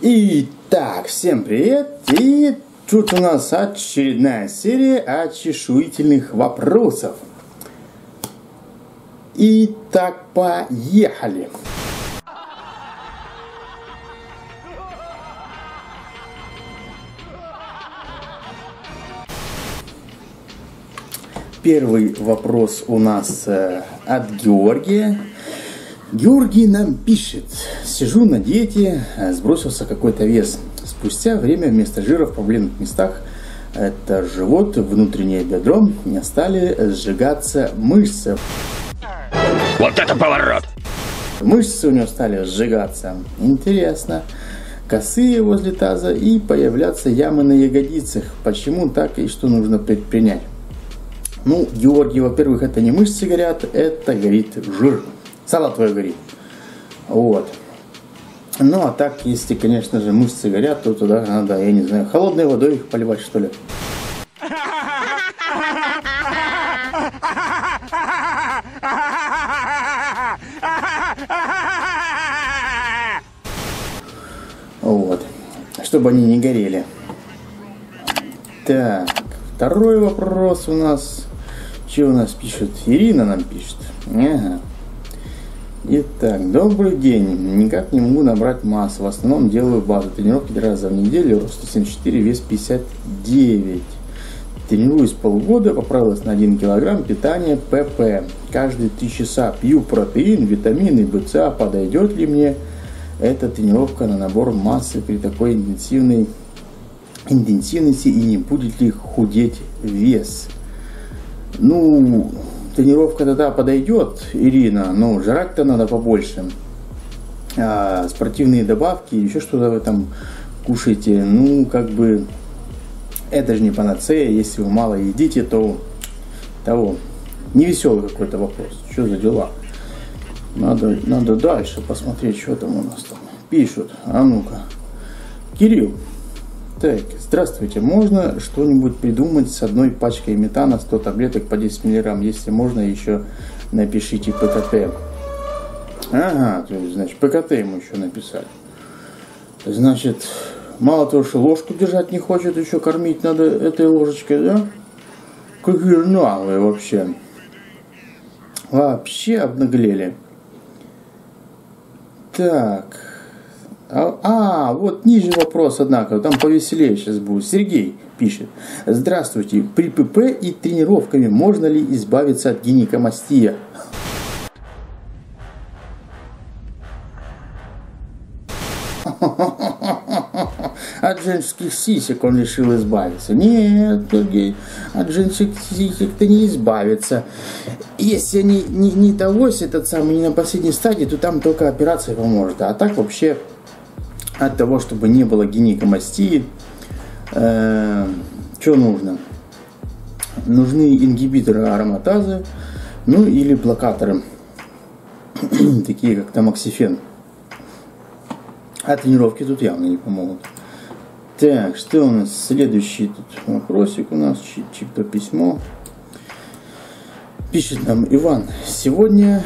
Итак, всем привет! И тут у нас очередная серия очешуительных вопросов. Итак, поехали! Первый вопрос у нас э, от Георгия. Георгий нам пишет. Сижу на диете, э, сбросился какой-то вес. Спустя время вместо жира в проблемных местах это живот, внутреннее бедро, не стали сжигаться мышцы. Вот это поворот! Мышцы у него стали сжигаться. Интересно. Косые возле таза и появляться ямы на ягодицах. Почему так и что нужно предпринять? Ну, Георгий, во-первых, это не мышцы горят, это горит жир. Сало твое горит. Вот. Ну, а так, если, конечно же, мышцы горят, то туда надо, я не знаю, холодной водой их поливать, что ли. Вот. Чтобы они не горели. Так, второй вопрос у нас. Что у нас пишет? Ирина нам пишет. Ага. Итак, добрый день. Никак не могу набрать массу. В основном делаю базу. Тренировки три раза в неделю. Рост 174, вес 59. Тренируюсь полгода, поправилась на 1 килограмм. Питание ПП. Каждые 3 часа пью протеин, витамины, БЦА. Подойдет ли мне эта тренировка на набор массы при такой интенсивной интенсивности и не будет ли худеть вес? Ну, тренировка тогда подойдет, Ирина, но жрать-то надо побольше. А, спортивные добавки, еще что-то вы там кушаете, ну, как бы, это же не панацея, если вы мало едите, то того, невеселый какой-то вопрос, что за дела. Надо, надо дальше посмотреть, что там у нас там пишут. А ну-ка. Кирилл, так, здравствуйте. Можно что-нибудь придумать с одной пачкой метана, 100 таблеток по 10 мг? Если можно, еще напишите ПКТ. Ага, то есть, значит, ПКТ ему еще написали. Значит, мало того, что ложку держать не хочет, еще кормить надо этой ложечкой, да? Какие наглые вообще. Вообще обнаглели. Так. А, а, вот ниже вопрос, однако, там повеселее сейчас будет. Сергей пишет. Здравствуйте, при ПП и тренировками можно ли избавиться от гинекомастия? От женских сисек он решил избавиться. Нет, Сергей, от женских сисек-то не избавиться. Если не, не, не удалось этот самый, не на последней стадии, то там только операция поможет. А так вообще от того, чтобы не было гинекомастии, э, что нужно? Нужны ингибиторы ароматазы, ну или блокаторы, такие как тамоксифен. А тренировки тут явно не помогут. Так, что у нас? Следующий тут вопросик у нас, чьи-то письмо. Пишет нам Иван. Сегодня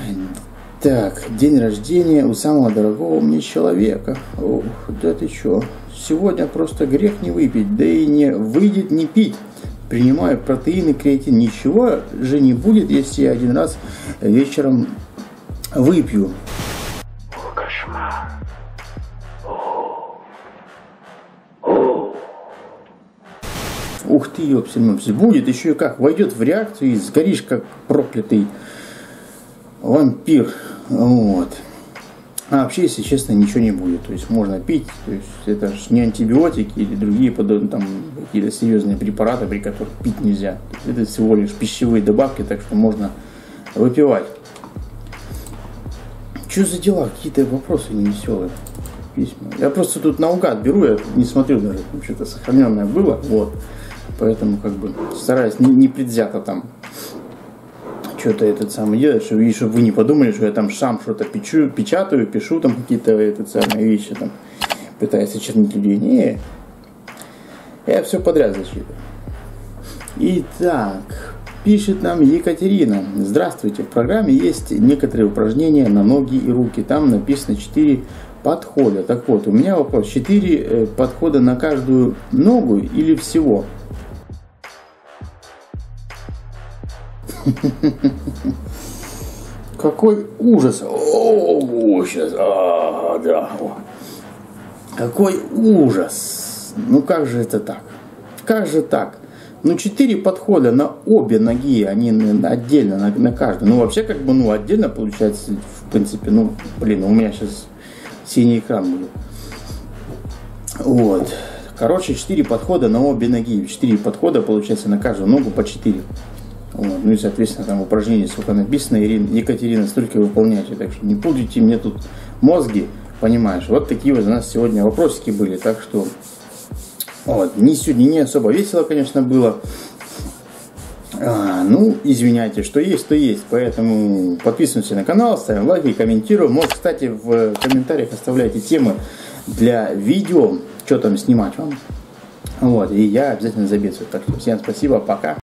так, день рождения у самого дорогого мне человека. Ох, да ты чё? Сегодня просто грех не выпить, да и не выйдет не пить. Принимаю протеины, креатин. Ничего же не будет, если я один раз вечером выпью. Кошмар. Ух ты, ёпсель, будет еще и как, войдет в реакцию и сгоришь как проклятый вампир. Вот. А вообще, если честно, ничего не будет. То есть можно пить, то есть это же не антибиотики или другие подобные там какие-то серьезные препараты, при которых пить нельзя. Это всего лишь пищевые добавки, так что можно выпивать. Что за дела? Какие-то вопросы невеселые. Письма. Я просто тут наугад беру, я не смотрю даже, что-то сохраненное было, вот. Поэтому как бы стараюсь не, не предвзято там что-то этот самый делать, чтобы, и чтобы вы не подумали, что я там сам что-то печу, печатаю, пишу там какие-то этот самые вещи, там, пытаясь очернить людей. Не, я все подряд зачитываю. Итак, пишет нам Екатерина. Здравствуйте, в программе есть некоторые упражнения на ноги и руки. Там написано 4 подхода. Так вот, у меня вопрос. 4 э, подхода на каждую ногу или всего? Какой ужас! О, сейчас, а, да. Какой ужас! Ну как же это так? Как же так? Ну, четыре подхода на обе ноги, они отдельно на, на каждую. Ну, вообще, как бы, ну, отдельно получается, в принципе, ну, блин, у меня сейчас синий экран будет. Вот. Короче, четыре подхода на обе ноги. Четыре подхода, получается, на каждую ногу по четыре. Ну и, соответственно, там упражнение, сколько написано, Ирина, Екатерина, столько выполняйте. Так что не путайте мне тут мозги, понимаешь. Вот такие вот у нас сегодня вопросики были. Так что вот. Не сегодня не особо весело, конечно, было. А, ну, извиняйте, что есть, то есть. Поэтому подписываемся на канал, ставим лайки, комментируем. Может, кстати, в комментариях оставляйте темы для видео, что там снимать вам. Вот, и я обязательно забегаю. Так что всем спасибо, пока.